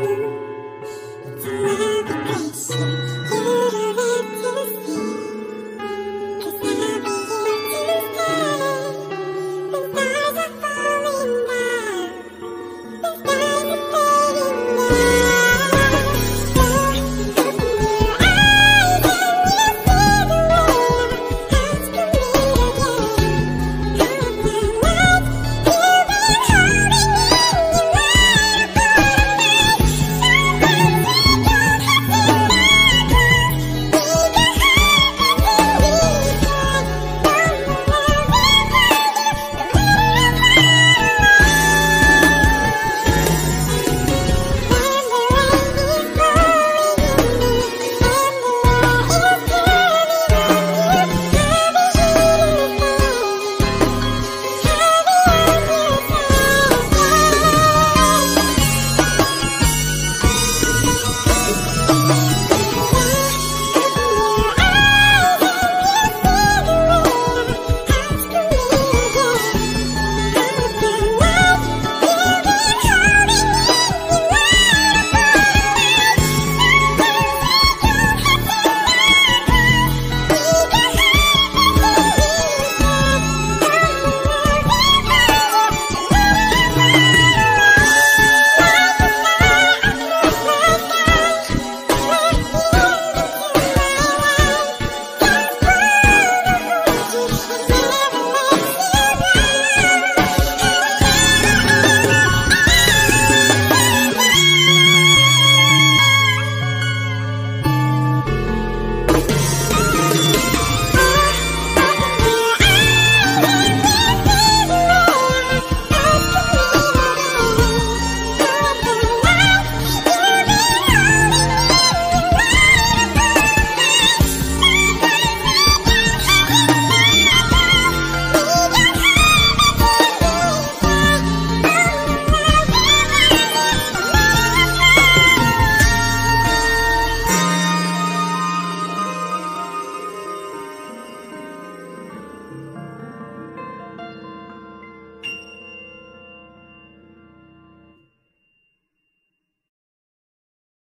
you.